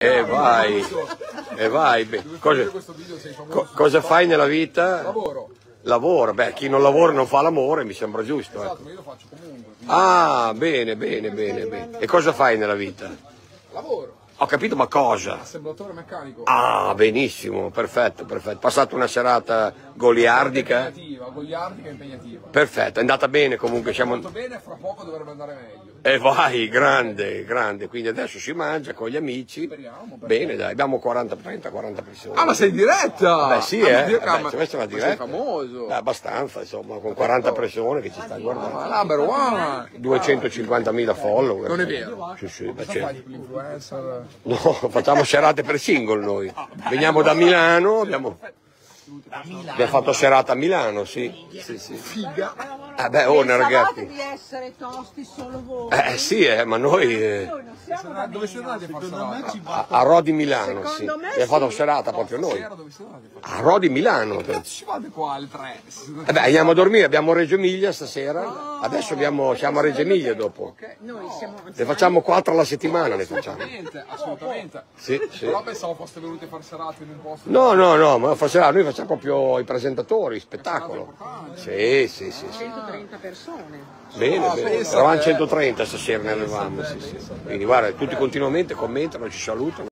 E vai, e vai. beh, Cosa, cosa fai nella vita? Lavoro. Lavoro, beh, chi non lavora non fa l'amore, mi sembra giusto. Esatto, ecco. ma io lo faccio comunque. Ah, bene, bene, bene, bene. E cosa fai nella vita? Lavoro. Ho capito, ma cosa? Assemblatore meccanico. Ah, benissimo, perfetto, perfetto. Passato una serata goliardica? Impegnativa, goliardica e impegnativa. Perfetto, è andata bene comunque, siamo... Molto bene, fra poco dovrebbe andare meglio. E vai, grande, grande. Quindi adesso si mangia con gli amici. Speriamo, Bene, dai, abbiamo 40, 30, 40 persone. Ah, ma sei in diretta? Beh sì, Ah, eh. Dio, ma- ci mette una ma sei diretta. famoso. Eh, abbastanza, insomma, con 40 persone che ci stanno guardando. Ma number one. 250.000 follower. Non è vero. Sì, sì, beh, Cosa certo. No, facciamo serate per single noi. Veniamo da Milano, abbiamo, abbiamo fatto serata a Milano, sì. sì, sì. Figa. Eh beh, oh, ragazzi. di essere tosti solo voi. Eh sì, eh, ma noi eh, Noi non siamo da Dove siete andati a a, a Rodi Milano, sì. Secondo me Abbiamo fatto sì. serata proprio noi. A Rodi Milano. Cazzo ci fate qua alle tre? Eh beh, andiamo a dormire, abbiamo Reggio Emilia stasera. Adesso abbiamo, siamo a Reggio Emilia dopo. Noi siamo Ne facciamo quattro alla settimana, ne facciamo. Assolutamente, assolutamente. Sì, sì. Però pensavo foste venuti a fare serate in un posto. No, no, no, ma facciamo- noi facciamo proprio i presentatori, spettacolo. Sì, sì, sì, sì. 130 persone. Bene, bene. Eravamo te. 130 stasera ne avevamo, sì, sì. Quindi guarda, tutti continuamente commentano, ci salutano.